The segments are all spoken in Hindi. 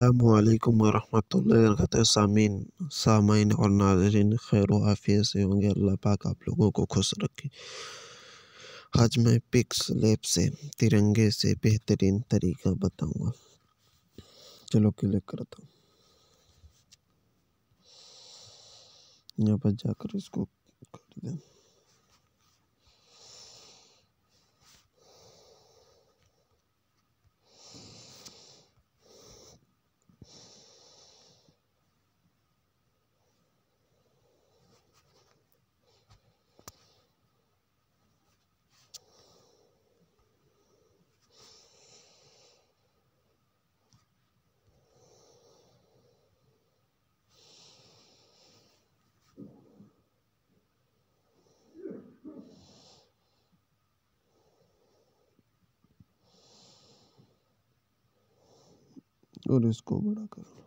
अल्लाम वरहमतुल्लाहि सामीन सामाइन और नाजरीन खैर आफियत से होंगे। अल्लाह पाक आप लोगों को खुश रखे। आज मैं पिक्स लैब से, तिरंगे से बेहतरीन तरीका बताऊँगा। चलो क्लिक करता हूँ। यहाँ पर जाकर इसको कर दें। और इसको बड़ा करो।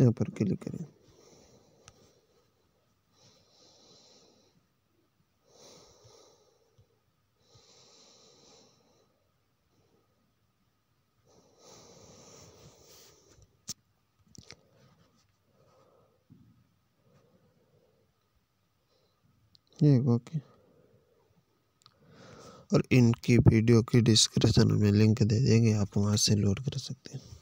यहाँ पर क्लिक करें। ओके। और इनकी वीडियो की डिस्क्रिप्शन में लिंक दे देंगे, आप वहाँ से लोड कर सकते हैं।